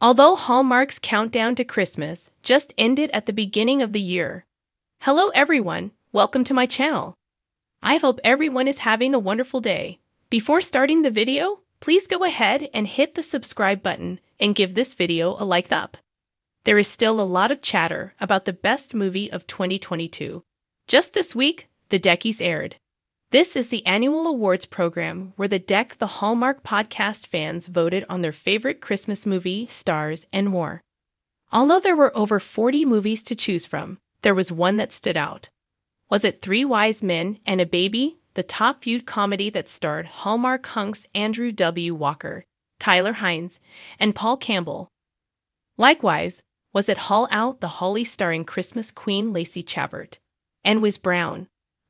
Although Hallmark's countdown to Christmas just ended at the beginning of the year. Hello everyone, welcome to my channel. I hope everyone is having a wonderful day. Before starting the video, please go ahead and hit the subscribe button and give this video a like up. There is still a lot of chatter about the best movie of 2022. Just this week, The Deckies aired. This is the annual awards program where the Deck the Hallmark podcast fans voted on their favorite Christmas movie, stars, and more. Although there were over 40 movies to choose from, there was one that stood out. Was it Three Wise Men and a Baby, the top viewed comedy that starred Hallmark hunks Andrew W. Walker, Tyler Hynes, and Paul Campbell? Likewise, was it Haul Out the Holly starring Christmas Queen Lacey Chabert and Wes Brown,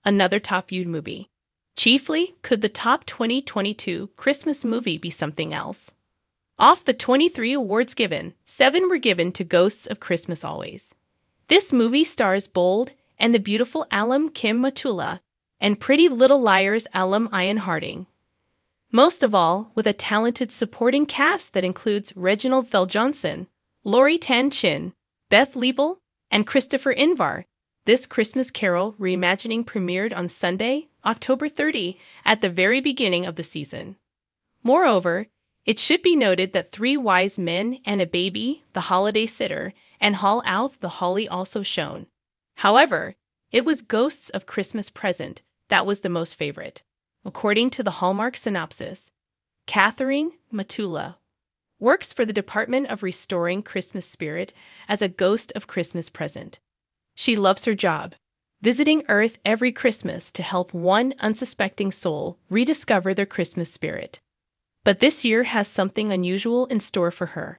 another top viewed movie. Chiefly, could the top 2022 Christmas movie be something else? Off the 23 awards given, seven were given to Ghosts of Christmas Always. This movie stars Bold and the beautiful Alum Kim Matula and Pretty Little Liars Alum Ian Harding. Most of all, with a talented supporting cast that includes Reginald VelJohnson, Lori Tan Chin, Beth Liebel, and Christopher Invar, this Christmas Carol reimagining premiered on Sunday, October 30, at the very beginning of the season. Moreover, it should be noted that Three Wise Men and a Baby, The Holiday Sitter, and Haul Out the Holly also shown. However, it was Ghosts of Christmas Present that was the most favorite. According to the Hallmark synopsis, Catherine Matula works for the Department of Restoring Christmas Spirit as a ghost of Christmas present. She loves her job, visiting Earth every Christmas to help one unsuspecting soul rediscover their Christmas spirit. But this year has something unusual in store for her.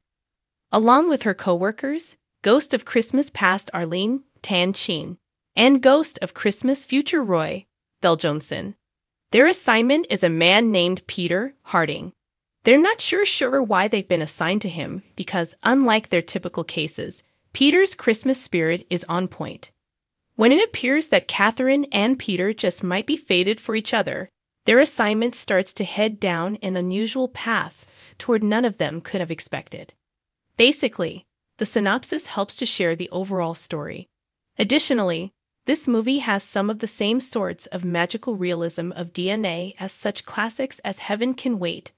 Along with her coworkers, Ghost of Christmas Past Arlene Tan Chin and Ghost of Christmas Future Roy VelJohnson. Their assignment is a man named Peter Harding. They're not sure sure why they've been assigned to him because unlike their typical cases, Peter's Christmas spirit is on point. When it appears that Catherine and Peter just might be fated for each other, their assignment starts to head down an unusual path toward none of them could have expected. Basically, the synopsis helps to share the overall story. Additionally, this movie has some of the same sorts of magical realism of DNA as such classics as Heaven Can Wait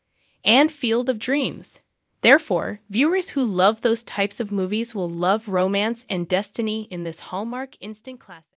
and Field of Dreams. Therefore, viewers who love those types of movies will love romance and destiny in this Hallmark instant classic.